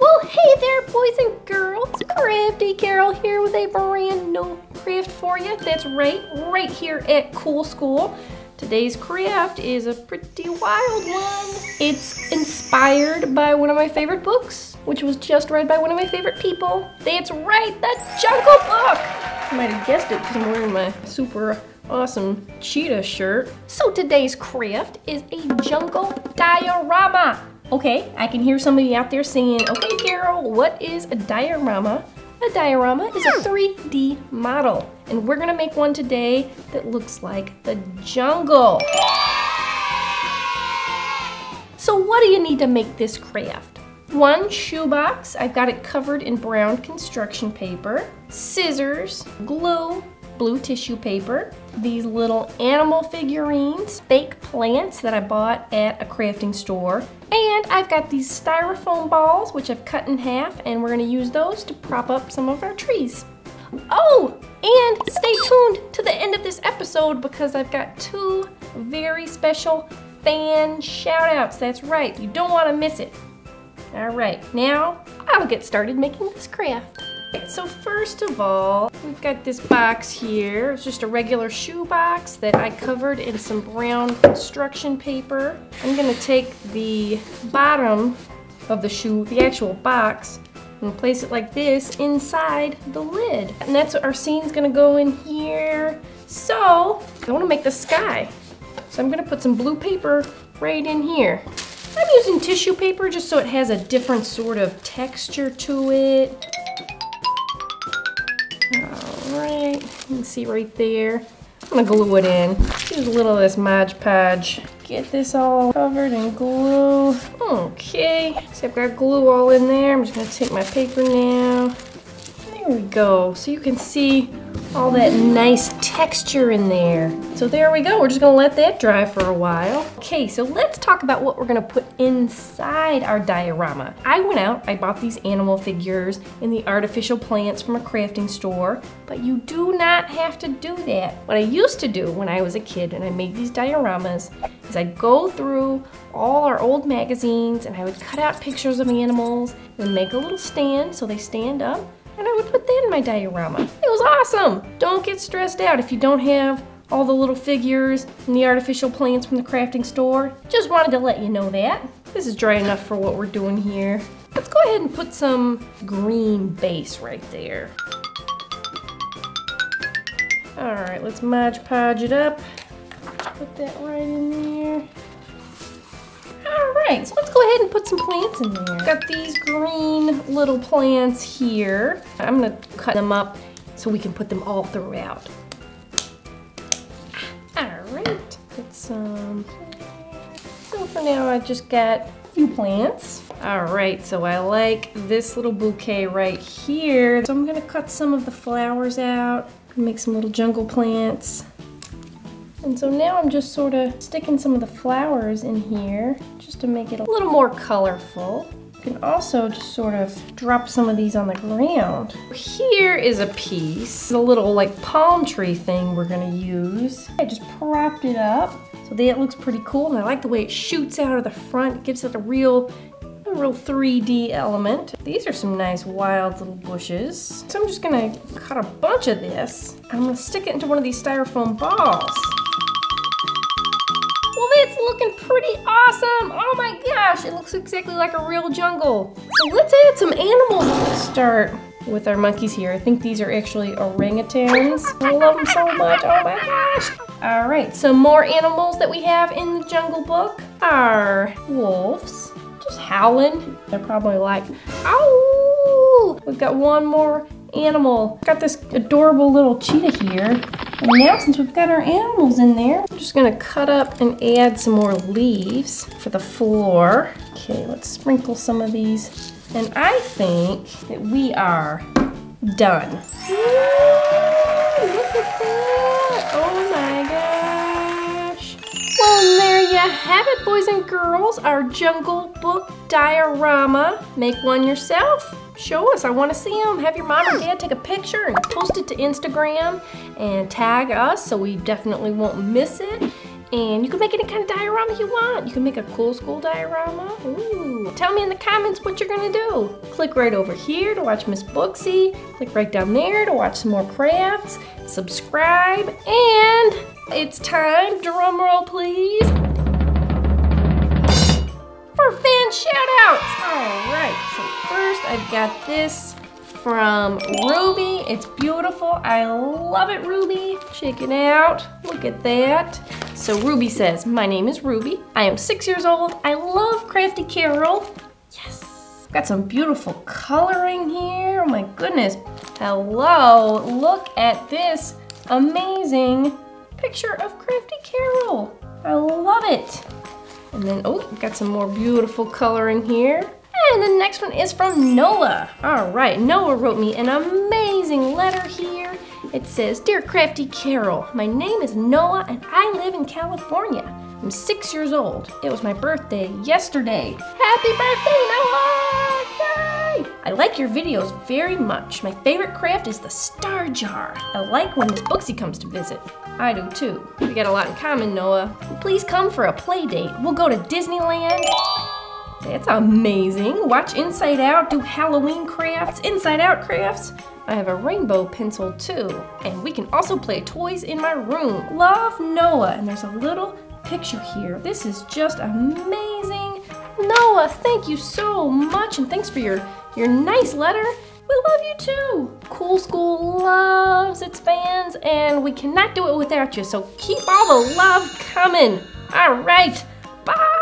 Well, hey there, boys and girls. Crafty Carol here with a brand new craft for you. That's right, right here at Cool School. Today's craft is a pretty wild one. It's inspired by one of my favorite books, which was just read by one of my favorite people. That's right, the Jungle Book. You might have guessed it because I'm wearing my super awesome cheetah shirt. So today's craft is a jungle diorama. Okay, I can hear somebody out there saying, okay, Carol, what is a diorama? A diorama is a 3D model, and we're gonna make one today that looks like the jungle. So what do you need to make this craft? One shoebox, I've got it covered in brown construction paper, scissors, glue, blue tissue paper, these little animal figurines, fake plants that I bought at a crafting store, and I've got these styrofoam balls, which I've cut in half, and we're gonna use those to prop up some of our trees. Oh, and stay tuned to the end of this episode because I've got two very special fan shout outs. That's right, you don't wanna miss it. All right, now I'll get started making this craft. So first of all, we've got this box here. It's just a regular shoe box that I covered in some brown construction paper. I'm gonna take the bottom of the shoe, the actual box, and place it like this inside the lid. And that's what our scene's gonna go in here. So, I wanna make the sky. So I'm gonna put some blue paper right in here. I'm using tissue paper just so it has a different sort of texture to it. Alright, you can see right there. I'm gonna glue it in. Use a little of this Mod Podge. Get this all covered in glue. Okay, so I've got glue all in there. I'm just gonna take my paper now. There we go. So you can see all that nice texture in there. So there we go, we're just gonna let that dry for a while. Okay, so let's talk about what we're gonna put inside our diorama. I went out, I bought these animal figures and the artificial plants from a crafting store, but you do not have to do that. What I used to do when I was a kid and I made these dioramas is I'd go through all our old magazines and I would cut out pictures of animals and make a little stand so they stand up would put that in my diorama. It was awesome. Don't get stressed out if you don't have all the little figures and the artificial plants from the crafting store. Just wanted to let you know that. This is dry enough for what we're doing here. Let's go ahead and put some green base right there. All right, let's Mod Podge it up. Put that right in there. Right, so let's go ahead and put some plants in there. Got these green little plants here. I'm gonna cut them up so we can put them all throughout. All right, put some So for now, I just got a few plants. All right, so I like this little bouquet right here. So I'm gonna cut some of the flowers out, make some little jungle plants. And so now I'm just sort of sticking some of the flowers in here just to make it a little more colorful. You can also just sort of drop some of these on the ground. Here is a piece, a little like palm tree thing we're gonna use. I just propped it up so that looks pretty cool and I like the way it shoots out of the front. It gives it a real a real 3D element. These are some nice wild little bushes. So I'm just gonna cut a bunch of this. I'm gonna stick it into one of these styrofoam balls. Awesome. Oh my gosh, it looks exactly like a real jungle. So let's add some animals. Let's start with our monkeys here. I think these are actually orangutans. I love them so much, oh my gosh. All right, some more animals that we have in the Jungle Book are wolves, just howling. They're probably like, ow! We've got one more animal. Got this adorable little cheetah here. And now since we've got our animals in there, I'm just gonna cut up and add some more leaves for the floor. Okay, let's sprinkle some of these. And I think that we are done. Ooh, look at that! Oh my! Well, there you have it, boys and girls. Our Jungle Book diorama. Make one yourself show us. I want to see them. Have your mom or dad take a picture and post it to Instagram and tag us so we definitely won't miss it. And you can make any kind of diorama you want. You can make a cool school diorama. Ooh. Tell me in the comments what you're gonna do. Click right over here to watch Miss Booksy. Click right down there to watch some more crafts. Subscribe, and it's time, drum roll please, for fan shoutouts. All right, so first I've got this from Ruby. It's beautiful. I love it, Ruby. Check it out. Look at that. So Ruby says, my name is Ruby. I am six years old. I love Crafty Carol. Yes. Got some beautiful coloring here. Oh my goodness. Hello. Look at this amazing picture of Crafty Carol. I love it. And then, oh, got some more beautiful coloring here. And the next one is from Noah. All right, Noah wrote me an amazing letter here. It says, Dear Crafty Carol, my name is Noah and I live in California. I'm six years old. It was my birthday yesterday. Happy birthday, Noah! Yay! I like your videos very much. My favorite craft is the star jar. I like when Miss Booksy comes to visit. I do too. We got a lot in common, Noah. Please come for a play date. We'll go to Disneyland that's amazing. Watch Inside Out do Halloween crafts, Inside Out crafts. I have a rainbow pencil too. And we can also play toys in my room. Love Noah. And there's a little picture here. This is just amazing. Noah, thank you so much. And thanks for your, your nice letter. We love you too. Cool School loves its fans and we cannot do it without you. So keep all the love coming. All right. Bye.